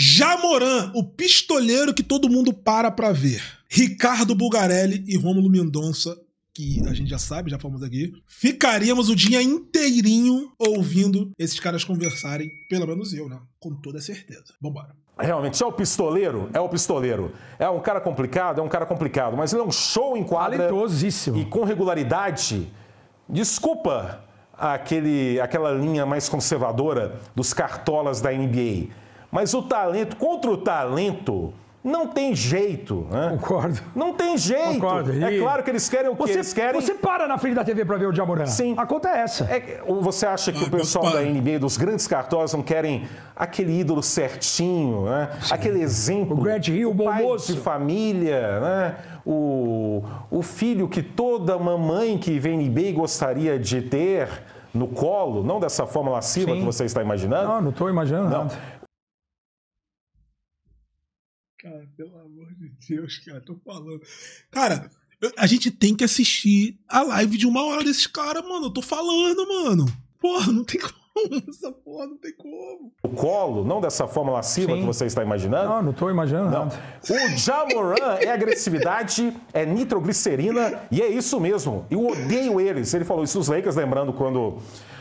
Jamoran, o pistoleiro que todo mundo para pra ver. Ricardo Bulgarelli e Rômulo Mendonça, que a gente já sabe, já falamos aqui. Ficaríamos o dia inteirinho ouvindo esses caras conversarem, pelo menos eu, né? Com toda certeza. Vambora. Realmente, é o pistoleiro? É o pistoleiro. É um cara complicado? É um cara complicado. Mas ele é um show em quadra. Talentosíssimo. E com regularidade. Desculpa aquele, aquela linha mais conservadora dos cartolas da NBA. Mas o talento, contra o talento, não tem jeito. Né? Concordo. Não tem jeito. Concordo. É E claro que eles querem o quê? Você, eles querem. você para na frente da TV pra ver o Jamoran. Sim. A conta é essa. É, você acha que Ah, o pessoal da para. NBA, dos grandes cartolas, não querem aquele ídolo certinho, né? aquele exemplo? O Grant Hill, o bom pai moço. de família, né? o, o filho que toda mamãe que vem NBA gostaria de ter no colo, não dessa forma lasciva Sim. que você está imaginando. Não, não tô imaginando Não. nada. Cara, pelo amor de Deus, cara, tô falando. Cara, eu- a gente tem que assistir a live de uma hora desses caras, mano. Eu tô falando, mano. Porra, não tem como. Essa porra não tem como. O colo, não dessa forma lasciva Sim. que você está imaginando. Não, não tô imaginando Não. nada. O Jamoran é agressividade, é nitroglicerina e é isso mesmo. Eu odeio eles. Ele falou isso dos Lakers, lembrando quando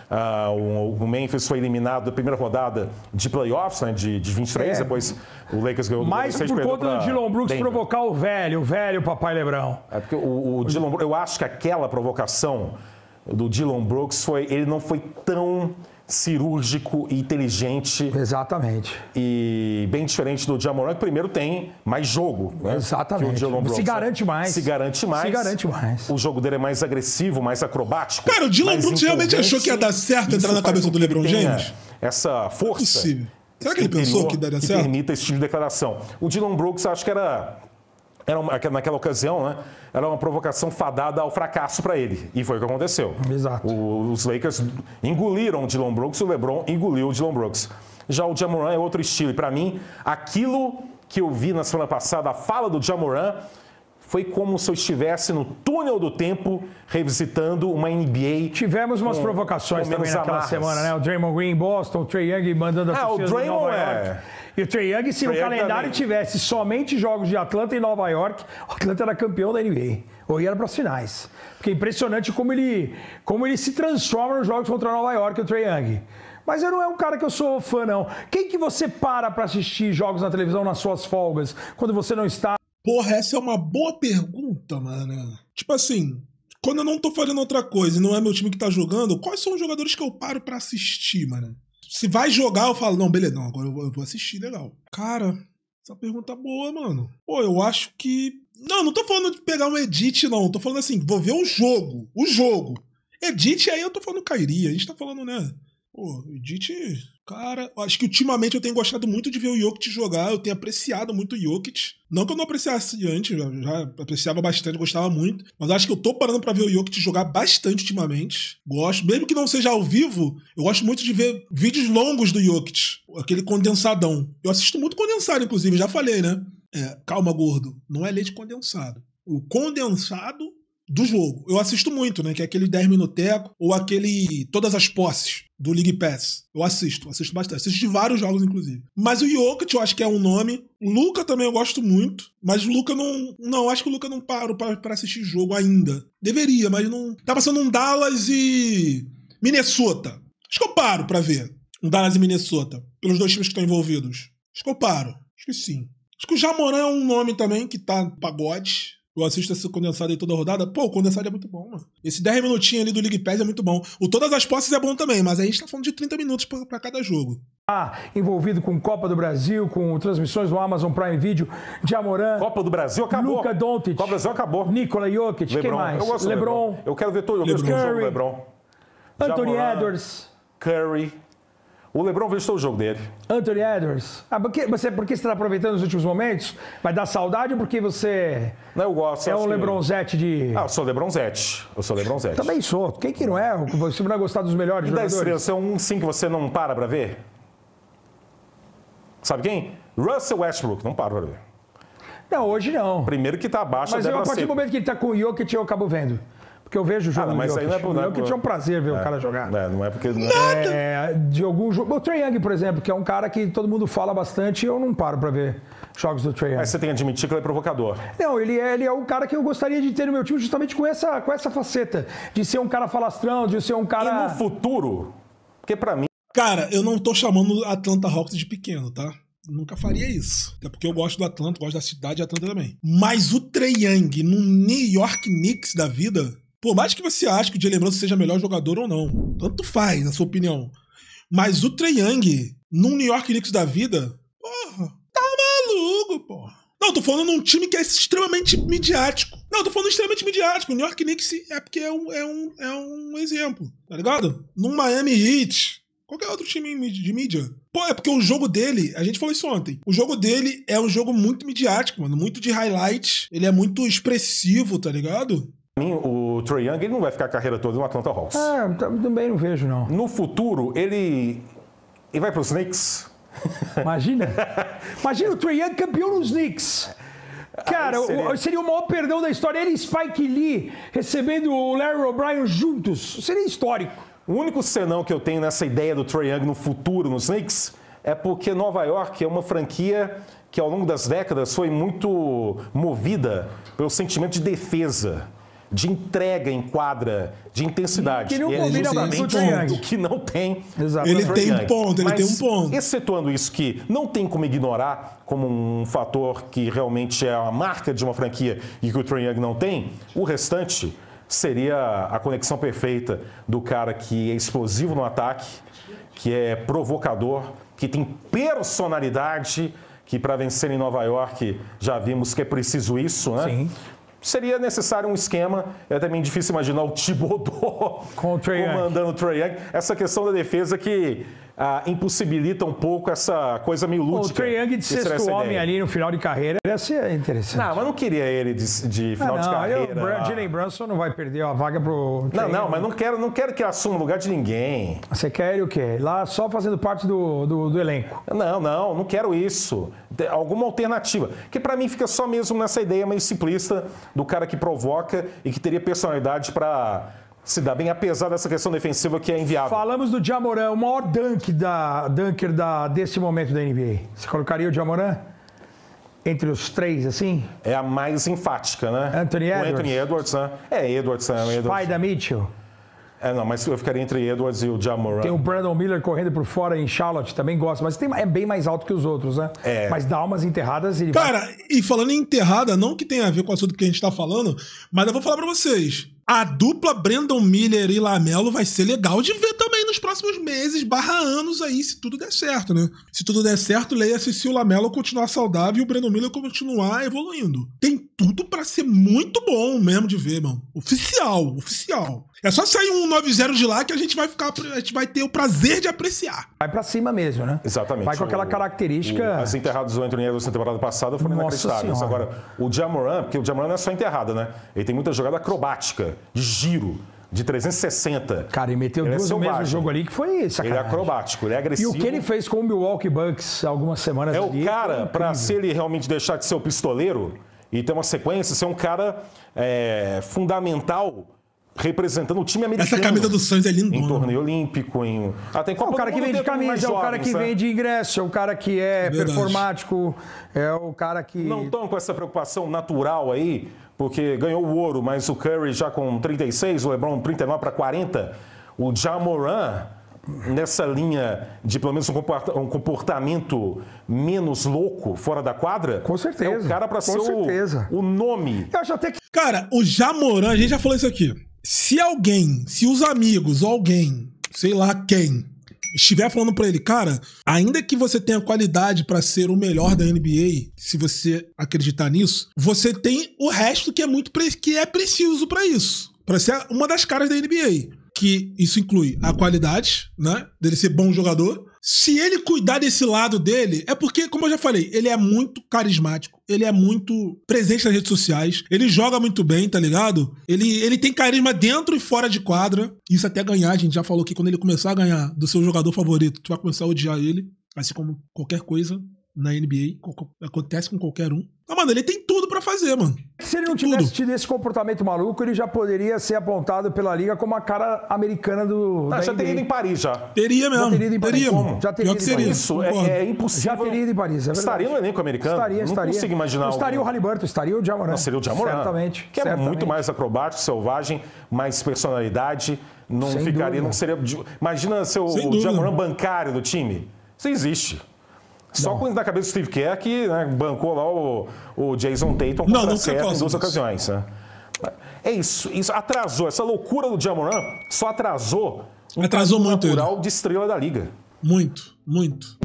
ah, o, o Memphis foi eliminado da primeira rodada de playoffs, né, de, de 23, É. depois o Lakers ganhou Mais por conta do Dylan Brooks Denver. provocar o velho, o velho papai Lebrão. É porque o, o Dylan Brooks, eu acho que aquela provocação do Dylan Brooks foi, ele não foi tão cirúrgico e inteligente Exatamente. e bem diferente do Jamoran, que primeiro tem mais jogo. Né? Exatamente. Que o Dylan Se garante mais. Se garante mais. Se garante mais. O jogo dele é mais agressivo, mais acrobático. Cara, o Dylan Brooks realmente achou que ia dar certo entrar na cabeça do que LeBron James? Essa força. Possível. Será que ele interior pensou que daria que certo? permita esse tipo de declaração. O Dylan Brooks, acho que era, era uma- naquela ocasião, né? Era uma provocação fadada ao fracasso para ele. E foi o que aconteceu. Exato. O- os Lakers engoliram o Dylan Brooks e o LeBron engoliu o Dylan Brooks. Já o Jamoran é outro estilo. E para mim, aquilo que eu vi na semana passada, a fala do Jamoran, foi como se eu estivesse no túnel do tempo revisitando uma NBA. Tivemos umas com- provocações com também naquela amarras. semana, né? O Draymond Green em Boston, o Trey Young mandando a Ah, o torcida de Draymond é-. E o Trey Young, se Trae o Young calendário também. tivesse somente jogos de Atlanta e Nova York, o Atlanta era campeão da NBA. Ou ia para as finais. Porque é impressionante como ele, como ele se transforma nos jogos contra Nova York, o Trey Young. Mas eu não é um cara que eu sou fã, não. Quem que você para para assistir jogos na televisão nas suas folgas, quando você não está Porra, essa é uma boa pergunta, mano. Tipo assim, quando eu não tô fazendo outra coisa e não é meu time que tá jogando, quais são os jogadores que eu paro pra assistir, mano? Se vai jogar, eu falo, não, beleza, não, agora eu vou, assistir, legal. Cara, essa pergunta é boa, mano. Pô, eu acho que. Não, não tô falando de pegar um edit, não. Tô falando assim, vou ver o jogo. O jogo. Edit aí eu tô falando Kairi. A gente tá falando, né? Pô, Edit. Cara, eu acho que ultimamente eu tenho gostado muito de ver o Jokic jogar. Eu tenho apreciado muito o Jokic. Não que eu não apreciasse antes, eu já apreciava bastante, gostava muito. Mas acho que eu tô parando pra ver o Jokic jogar bastante ultimamente. Gosto, mesmo que não seja ao vivo, eu gosto muito de ver vídeos longos do Jokic. Aquele condensadão. Eu assisto muito condensado, inclusive, já falei, né? É, calma, gordo. Não é leite condensado. O condensado do jogo. Eu assisto muito, né? Que é aquele 10 minuteco ou aquele Todas as Posses do League Pass. Eu assisto, assisto bastante. Assisto de vários jogos, inclusive. Mas o Jokic eu acho que é um nome. Luca também eu gosto muito. Mas o Luca não. Não, acho que o Luca não paro pra assistir jogo ainda. Deveria, mas não. Tá passando um Dallas e. Minnesota. Acho que eu paro pra ver. Um Dallas e Minnesota. Pelos dois times que estão envolvidos. Acho que eu paro. Acho que sim. Acho que o Jamoran é um nome também que tá pagode. Eu assisto esse condensado aí toda rodada. Pô, o condensado é muito bom, mano. Esse 10 minutinhos ali do League Pass é muito bom. O Todas as Posses é bom também, mas aí a gente tá falando de 30 minutos pra, pra cada jogo. envolvido com Copa do Brasil, com transmissões do Amazon Prime Video, de Amorã, Copa do Brasil acabou. Luka Doncic, Copa do Brasil acabou. Nikola Jokic, quem LeBron. mais? Eu gosto LeBron, LeBron. Eu quero ver todo o jogo do Curry. LeBron. Anthony. Edwards. Curry. O LeBron todo o jogo dele. Anthony Edwards. Ah, por que você, por que você está aproveitando os últimos momentos? Vai dar saudade ou porque você Não, eu gosto. é um que- Lebronzete de. Ah, eu sou LeBronzete. Eu sou LeBronzete. Também sou. Quem que não é? Você não vai gostar dos melhores E jogadores? estrela, você é um sim que você não para pra ver? Sabe quem? Russell Westbrook. Não para pra ver. Não, hoje não. Primeiro que tá abaixo Mas eu, a partir do momento que ele tá com o Jokic, eu acabo vendo. Porque eu vejo o jogo Ah, do mas aí não é Jokic. por- O não é Jokic por- é um prazer ver o cara jogar. É, não é porque. É, de algum jogo. O Trae Young, por exemplo, que é um cara que todo mundo fala bastante, eu não paro pra ver jogos do Trae Young. Mas você tem que admitir que ele é provocador. Não, ele é, ele é um cara que eu gostaria de ter no meu time justamente com essa, com essa faceta. De ser um cara falastrão, de ser um E cara. no futuro, porque pra mim, Cara, eu não tô chamando Atlanta Hawks de pequeno, tá? Nunca faria isso. Até porque eu gosto do Atlanta, gosto da cidade de Atlanta também. Mas o Trey Young no New York Knicks da vida, por mais que você ache que o Jalen Brunson seja melhor jogador ou não, tanto faz, na sua opinião. Mas o Trey Young num New York Knicks da vida, porra, tá maluco, porra. Não, tô falando num time que é extremamente midiático. Não, tô falando extremamente midiático. O New York Knicks é porque é um, é um, é um exemplo, tá ligado? Num Miami Heat, qualquer outro time de mídia. Pô, é porque o jogo dele, a gente falou isso ontem, o jogo dele é um jogo muito midiático, mano. Muito de highlight. Ele é muito expressivo, tá ligado? pra mim, o Trae Young ele não vai ficar a carreira toda no Atlanta Hawks. Ah, também não vejo, não. No futuro, ele. Ele vai pros Knicks. Imagina. Imagina o Trae Young campeão nos Knicks. Cara, seria- o- seria o maior perdão da história. Ele e Spike Lee recebendo o Larry O'Brien juntos. Seria histórico. O único senão que eu tenho nessa ideia do Trae Young no futuro nos Knicks é porque Nova York é uma franquia que ao longo das décadas foi muito movida pelo sentimento de defesa, de entrega em quadra, de intensidade. Que não E é combina justamente com o Trae Young. o que não tem. Exato. Ele tem um Young. ponto, ele Mas, tem um ponto. Excetuando isso que não tem como ignorar como um fator que realmente é a marca de uma franquia e que o Trae Young não tem, o restante seria a conexão perfeita do cara que é explosivo no ataque, que é provocador, que tem personalidade, que para vencer em Nova York já vimos que é preciso isso, né? Sim. Seria necessário um esquema. É também difícil imaginar o Thibodeau Com o comandando o Trae Young. Essa questão da defesa que ah, impossibilita um pouco essa coisa meio O lúdica. Trae Young de sexto homem ideia. ali no final de carreira ia ser interessante. Não, mas não queria ele de, de Ah, final de não, o carreira. Bran- Jalen Brunson não vai perder a vaga pro. Não, Trae não, Young. mas não quero, não quero que assuma o lugar de ninguém. Você quer ele o quê? Lá só fazendo parte do, do, do elenco. Não, não, não quero isso. De- Alguma alternativa. Que pra mim fica só mesmo nessa ideia meio simplista do cara que provoca e que teria personalidade pra se dar bem, apesar dessa questão defensiva que é inviável. Falamos do Jamoran, o maior dunk da, dunker da, desse momento da NBA. Você colocaria o Jamoran entre os três, assim? É a mais enfática, né? Anthony O Edwards. Anthony Edwards, né? É, Edwards, né? Edwards. Pai da Mitchell. É, não, mas eu ficaria entre Edwards e o Jamoran. Tem o Brandon Miller correndo por fora em Charlotte, também gosto, mas tem, é bem mais alto que os outros, né? É. Mas dá umas enterradas e ele vai- Cara, e falando em enterrada, não que tenha a ver com o assunto que a gente tá falando, mas eu vou falar pra vocês. A dupla Brandon Miller e Lamelo vai ser legal de ver também nos próximos meses, barra anos aí, se tudo der certo, né? Se tudo der certo, leia-se se o Lamelo continuar saudável e o Brandon Miller continuar evoluindo. Tem tudo pra ser muito bom mesmo de ver, mano. Oficial, oficial. É só sair um 9-0 de lá que a gente vai ficar, a gente vai ter o prazer de apreciar. vai pra cima mesmo, né? Exatamente. Vai com aquela O- característica. o- as enterradas do Anthony Edwards na temporada passada foram Nossa inacreditáveis. Senhora. Agora, o Jamoran, porque o Jamoran não é só enterrada, né? Ele tem muita jogada acrobática, de giro, de 360. Cara, ele meteu Ele é duas no mesmo jogo ali que foi Ele é sacanagem. acrobático, ele é E agressivo. o que ele fez com o Milwaukee Bucks algumas semanas É o ali, cara, foi pra incrível. se ele realmente deixar de ser o pistoleiro e ter uma sequência, ser um cara é, fundamental representando o time americano. Essa camisa do Suns é Em lindona. torneio olímpico, em. Até em É o cara que vende camisa, é o cara que né? vende ingresso, é o cara que é Verdade. performático, é o cara que. Não estão com essa preocupação natural aí, porque ganhou o ouro, mas o Curry já com 36, o LeBron 39 para 40, o Jamoran nessa linha de pelo menos um comporta- comportamento menos louco fora da quadra. Com certeza, É o cara para com ser o, o nome. Eu acho até que Cara, o Jamoran, a gente já falou isso aqui. Se alguém, se os amigos ou alguém, sei lá quem, estiver falando pra ele, cara, ainda que você tenha qualidade pra ser o melhor da NBA, se você acreditar nisso, você tem o resto que é muito que é preciso pra isso, Pra ser uma das caras da NBA. Que isso inclui a qualidade, né? Dele ser bom jogador. Se ele cuidar desse lado dele, é porque, como eu já falei, ele é muito carismático. Ele é muito presente nas redes sociais. Ele joga muito bem, tá ligado? Ele, ele tem carisma dentro e fora de quadra. Isso até ganhar, a gente já falou que quando ele começar a ganhar do seu jogador favorito, tu vai começar a odiar ele. Assim como qualquer coisa na NBA, co- co- acontece com qualquer um. Ah, mano, ele tem tudo fazer mano. Se ele não Tudo. tivesse tido esse comportamento maluco, ele já poderia ser apontado pela liga como a cara americana do. Da já teria ido NBA. em Paris já. Teria mesmo. teria ido em Paris. teria, Como? Já teria ido em. Paris. Isso é, é impossível. Já teria ido em Paris, é. Estaria no elenco americano? Estaria, não estaria. consigo imaginar. Não estaria o alguém. Halliburton, estaria o Jamoran. Não, seria o Jamoran. Certamente. Que é certamente. muito mais acrobático, selvagem, mais personalidade. Não Sem ficaria, dúvida. não seria. Imagina ser o, o. Jamoran bancário do time. Isso existe. Só quando na cabeça do Steve Kerr que né, bancou lá o, o Jason Tatum Não, contra nunca a Seth em duas ocasiões. né? É isso, isso atrasou. Essa loucura do Jamoran só atrasou o Atrasou caminho muito ele. natural de estrela da liga. Muito, muito.